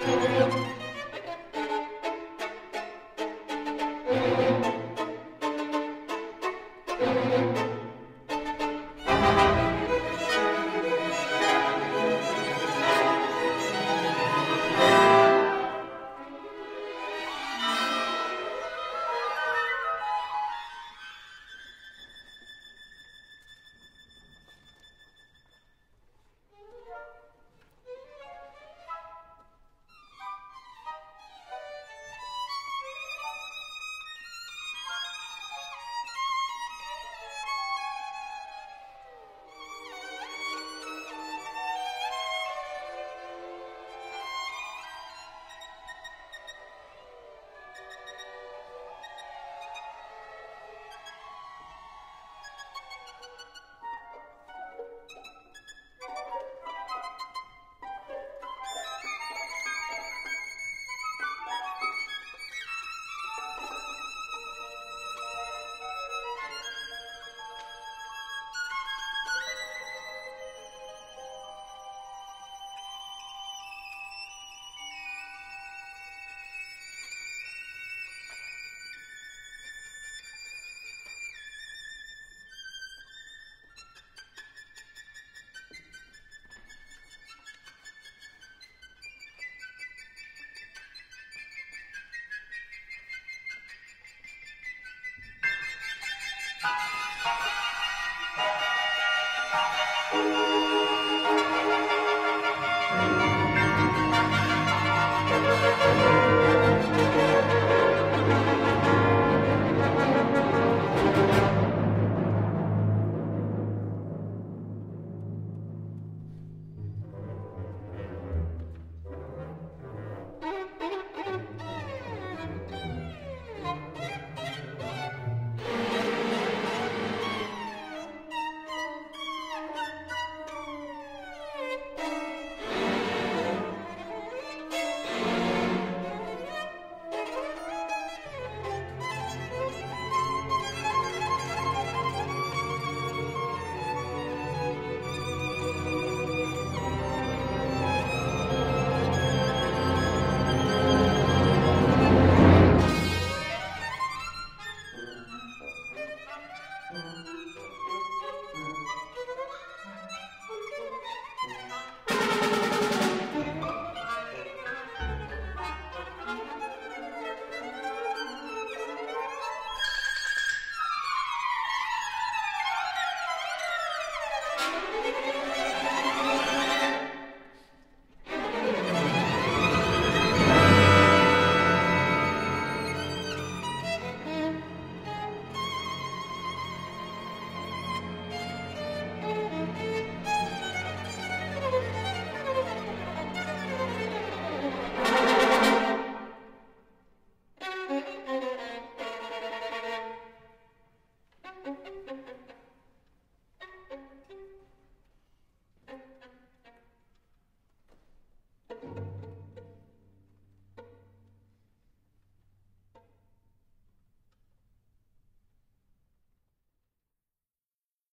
thank